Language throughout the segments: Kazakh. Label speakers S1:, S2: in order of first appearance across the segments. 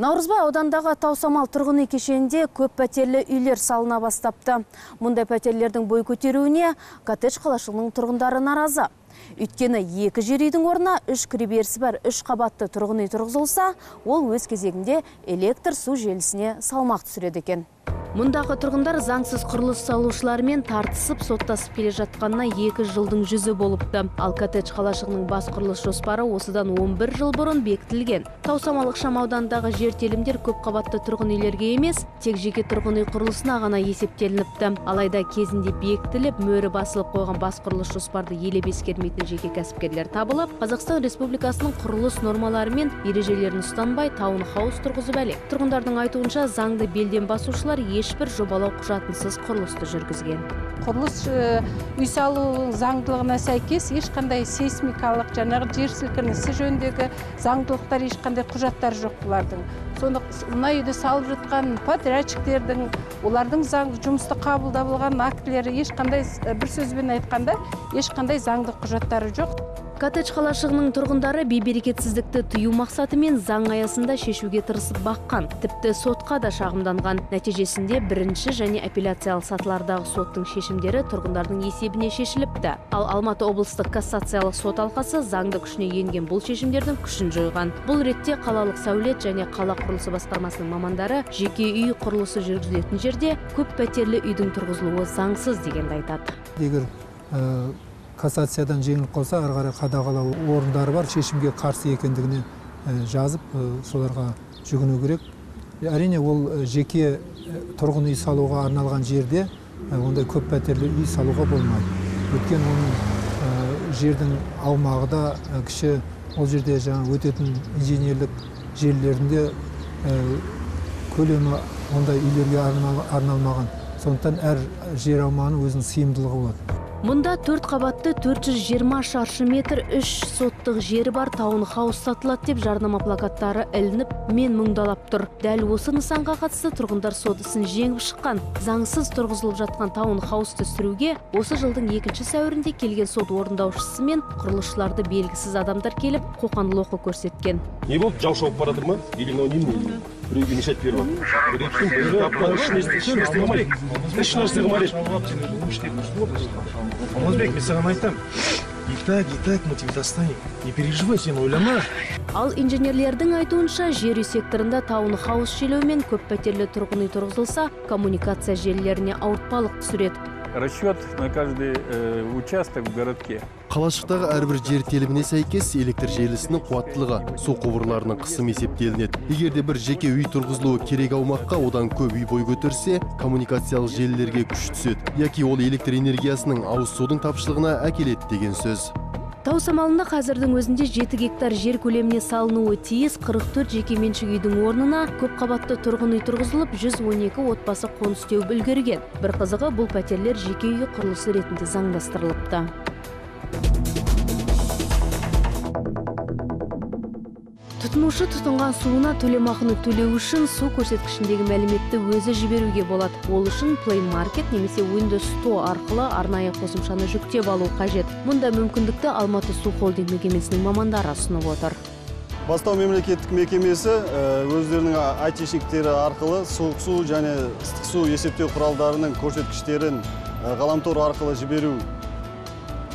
S1: Наурызбай аудандағы таусамал тұрғын үй кешенінде көп пәтерлі үйлер салына бастапты. Мұндай пәтерлердің бой көтеруіне коттедж қалашығының тұрғындары наразы. Өйткені екі жер үйдің орнына үш кіреберісі бар үш қабатты тұрғын үй тұрғызылса, ол өз кезегінде электр су желісіне салмақ түсіреді екен. Мұндағы тұрғындар заңсыз құрылыс салушылармен тартысып соттасып келе жатқанына екі жылдың жүзі болыпты. Ал коттедж қалашығының бас құрылыс жоспары осыдан 11 жыл бұрын бекітілген. Таусамал ықшам ауданындағы жер телімдер көп қабатты тұрғын үйлерге емес, тек жеке тұрғын үй құрылысына ғана есептелініпті. Алайда кезінде бекітіліп, мөрі басылып қойған бас құрылыс жоспарды елеп ескермейтін жеке кәсіпкерлер табылып, Қазақстан Республикасының құрылыс нормалары мен ережелерін ұстанбай таунхаус тұрғызып әлек. Тұрғындардың айтуынша заңды белден басушылар ешбір жобалау құжатынсыз құрылысты жүргізген.
S2: Құрылыс үй салу заңдылығына сәйкес ешқандай сейсмикалық жаңағы жер сілкінісі жөніндегі заңдылықтар ешқандай құжаттар жоқ бұлардың. Соны мына үйді салып жатқан подрядчиктердің олардың заң жұмысты қабылдап алған актілері ешқандай бір сөзбен айтқанда ешқандай заңды құжаттары жоқ.
S1: Коттедж қалашығының тұрғындары бейберекетсіздікті тыю мақсатымен заң аясында шешуге тырысып баққан. Тіпті сотқа да шағымданған. Нәтижесінде бірінші және апелляциялық сатылардағы соттың шешімдері тұрғындардың есебіне шешіліпті. Ал алматы облыстық кассациялық сот алқасы заңды күшіне енген бұл шешімдердің күшін жойған. Бұл ретте қалалық сәулет және қала құрылысы басқармасының мамандары жеке үй құрылысы жүргізілетін жерде көп пәтерлі үйдің тұрғызылуы заңсыз дегенді айтады.
S3: Егер кассациядан жеңіліп қалса ары қарай қадағалау орындары бар шешімге қарсы екендігіне жазып соларға жүгіну керек. Әрине ол жеке тұрғын үй салуға арналған жерде ондай көп пәтерлі үй салуға болмайды. Өйткені оның жердің аумағы да кіші ол жерде жаңа өтетін инженерлік желілерінде көлемі ондай үйлерге арналмаған. Сондықтан әр жер аумағының өзінің сыйымдылығы болады.
S1: Мұнда төрт қабатты 420 шаршы метр үш соттық жері бар таунхаус сатылады деп жарнама плакаттары ілініп мен мұңдалап тұр. Дәл осы нысанға қатысты тұрғындар сот ісін жеңіп шыққан. Заңсыз тұрғызылып жатқан таунхаусты сүруге осы жылдың екінші сәуірінде келген сот орындаушысы мен құрылысшыларды белгісіз адамдар келіп қоқан-лоқы көрсеткен.
S4: Не болды жау шауып бара ма или біреуге мешать беріп
S5: алмазбек мен саған айтам и так и так мы тебе достанем. Не переживай сен ойлама
S1: ал инженерлердің айтуынша жер үй секторында таунхаус желеу мен көп пәтерлі тұрғын үй тұрғызылса коммуникация желілеріне ауыртпалық түсіреді.
S6: Расчет на каждый э, участок в городке.
S7: Қалашықтағы әрбір жер теліміне сәйкес электр желісінің қуаттылығы су құбырларының қысымы есептелінеді. Егер де бір жеке үй тұрғызылуы керек аумаққа одан көп үй бой көтерсе коммуникациялық желілерге күш түседі. Яки ол электр энергиясының ауыз судың тапшылығына әкеледі деген сөз.
S1: Тау самалында қазірдің өзінде жеті гектар жер көлеміне салынуы тиіс. 44 жеке меншік үйдің орнына көп қабатты тұрғын үй тұрғызылып 112 отбасы қоныс теуіп үлгерген. Бір қызығы бұл пәтерлер жеке үй құрылысы ретінде заңдастырылыпты. Тұтынушы тұтынған суына төлемақыны төлеу үшін су көрсеткішіндегі мәліметті өзі жіберуге болады. Ол үшін play market немесе windows store арқылы арнайы қосымшаны жүктеп алу қажет. Мұндай мүмкіндікті алматы су холдинг мекемесінің мамандары ұсынып отыр.
S8: Бастау мемлекеттік мекемесі өздерінің айтишниктері арқылы суық су және ыстық су есептеу құралдарының көрсеткіштерін ғаламтор арқылы жіберу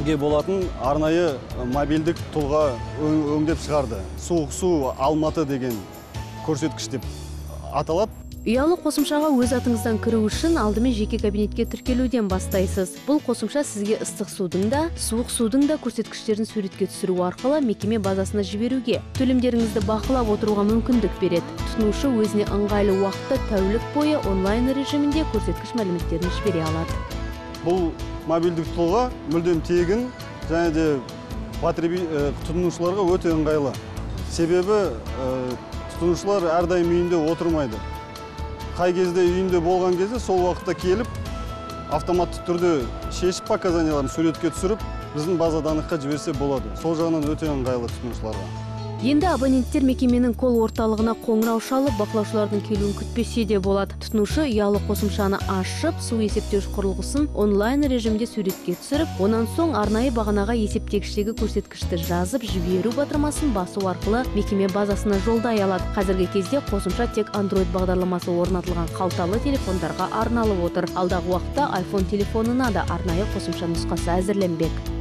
S8: болатын арнайы мобильдік тұлға өңдеп шығарды. Суық су алматы деген көрсеткіш деп аталады.
S1: Ұялы қосымшаға өз атыңыздан кіру үшін алдымен жеке кабинетке тіркелуден бастайсыз. Бұл қосымша сізге ыстық судың да суық судың да көрсеткіштерін суретке түсіру арқылы мекеме базасына жіберуге төлемдеріңізді бақылап отыруға мүмкіндік береді. Тұтынушы өзіне ыңғайлы уақытта тәулік бойы онлайн режимінде көрсеткіш мәліметтерін жібере алады.
S8: Бұл мобильдік тұлға мүлдем тегін және де тұтынушыларға өте ыңғайлы. Себебі тұтынушылар әрдайым үйінде отырмайды. Қай кезде үйінде болған кезде сол уақытта келіп автоматты түрде шешіп показанияларын суретке түсіріп біздің база даныққа жіберсе болады. Сол жағынан өте ыңғайлы тұтынушыларға.
S1: Енді абоненттер мекеменің кол орталығына қоңырау шалып бақылаушылардың келуін күтпесе де болады. Тұтынушы ұялы қосымшаны ашып су есептеуіш құрылғысын онлайн режимде суретке түсіріп онан соң арнайы бағанаға есептегіштегі көрсеткішті жазып жіберу батырмасын басу арқылы мекеме базасына жолдай алады. Қазіргі кезде қосымша тек android бағдарламасы орнатылған қалталы телефондарға арналып отыр. Алдағы уақытта iphone телефонына да арнайы қосымша нұсқасы әзірленбек.